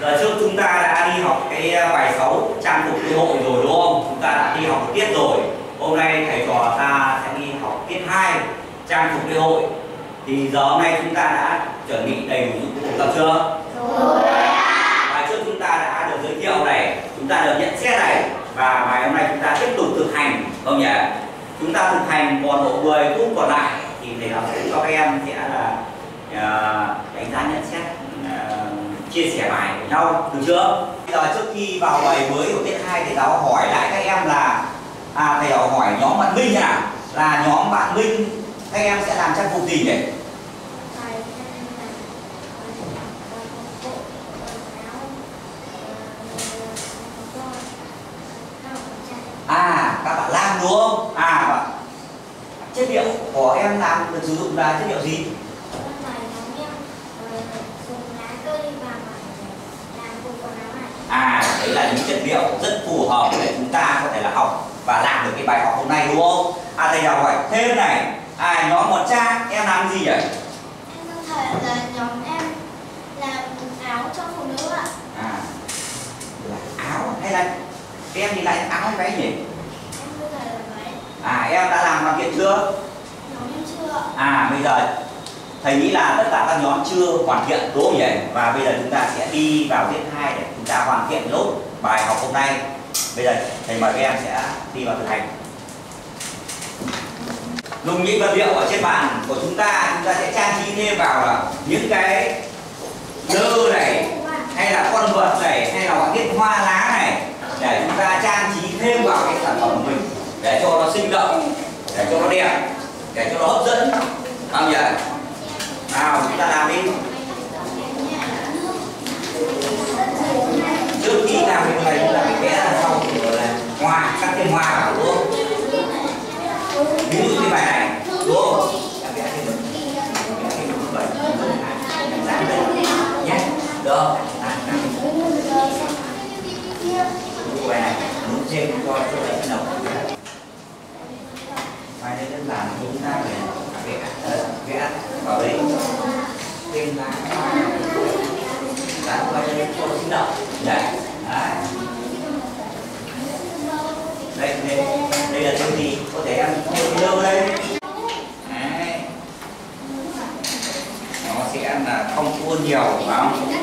giờ trước chúng ta đã đi học cái ờ, bài 6 trang phục lễ hội rồi đúng không? Chúng ta đã đi học một tiết rồi. Hôm nay thầy trò ta sẽ đi học tiết 2 trang phục lễ hội. Thì giờ hôm nay chúng ta đã chuẩn bị đầy đủ dụng cụ tập chưa? Rồi bài trước chúng ta đã được giới thiệu này chúng ta được nhận xét này và bài hôm nay chúng ta tiếp tục thực hành không nhỉ? Chúng ta thực hành còn độ 10 phút còn lại thì thầy giáo sẽ cho các em sẽ là uh, đánh giá nhận xét chia sẻ bài với nhau, được chưa? Bây giờ trước khi vào bài mới của tiết 2 thầy giáo hỏi lại các em là à thầy giáo hỏi nhóm bạn Minh à? Là nhóm bạn Minh, các em sẽ làm trang phục gì nhỉ? À các bạn làm, đúng không? À vâng. chất liệu của em làm được sử dụng là chất liệu gì? Đấy là những chất liệu rất phù hợp để chúng ta có thể là học và làm được cái bài học hôm nay đúng không à thầy giáo hỏi thêm này à nhóm một trang em làm gì vậy thể là nhóm em làm áo cho phụ nữ ạ. à là áo hay là em thì lại áo hay váy nhỉ Em có thể là váy. à em đã làm hoàn thiện chưa Nhóm em chưa. À bây giờ thầy nghĩ là tất cả các nhóm chưa hoàn thiện đúng không nhỉ? Và bây giờ chúng ta sẽ đi vào tiết 2 để ta hoàn thiện nốt bài học hôm nay. Bây giờ thầy mời các em sẽ đi vào thực hành. Dùng những vật liệu ở trên bàn của chúng ta, chúng ta sẽ trang trí thêm vào là những cái nơ này hay là con vật này hay là họa tiết hoa lá này để chúng ta trang trí thêm vào cái sản phẩm của mình để cho nó sinh động để cho nó đẹp để cho nó hấp dẫn không nhỉ nào chúng ta làm đi trước khi làm việc này là phải vẽ à, là sau rồi là hoa các cái hoa vào đúng không ví dụ như bài này đúng không ta vẽ thêm một vẽ thêm một bảy dán đây nhé được không? À, làm. bài này muốn thêm cho cho đấy đầu bài này đơn giản chúng ta phải vẽ ờ, vẽ vào đấy thêm lá hoa dán qua cho cho nó sinh động đấy đấy đây đây đây là cái gì có thể em thêm cái đâu đây đấy nó sẽ là không thua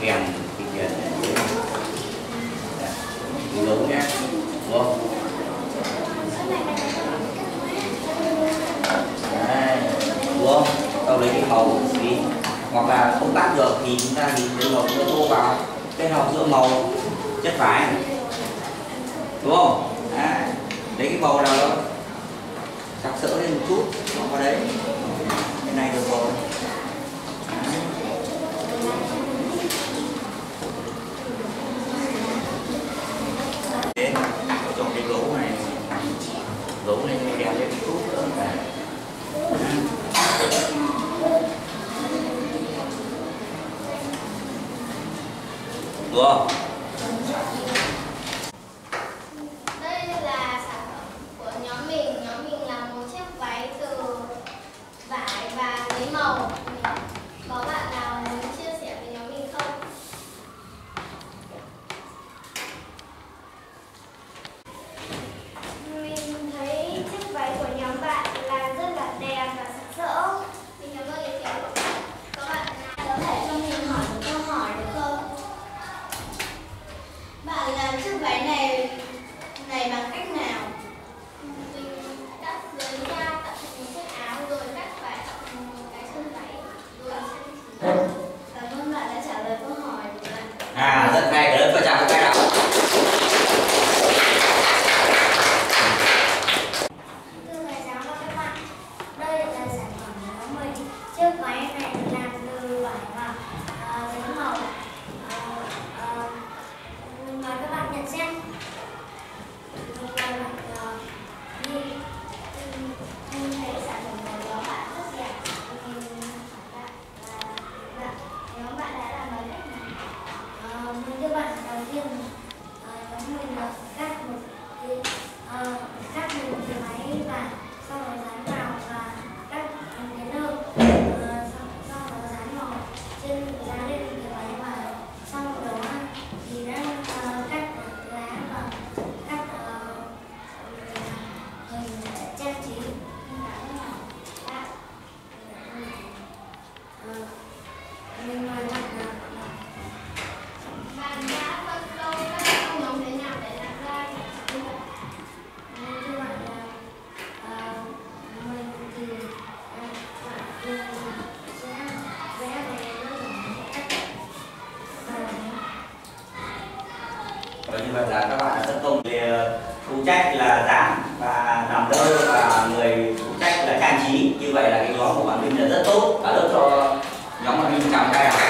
kèm kinh nghiệm dạ. Đúng đúng nhé Đúng không? Đúng? Sau lấy cái hầu đi hoặc là không tắt được thì chúng ta nhìn cái hộp sữa tô vào. Cái hộp sữa màu chất vải. Đúng không? À, lấy cái màu nào đó. Sặc sỡ lên một chút. Nó vào đấy. Cái này được rồi. đúng không? phụ trách là dán và làm thơ và người phụ trách là trang trí. Như vậy là cái nhóm của bạn mình là rất tốt. Cả lớp cho nhóm bạn mình trong các học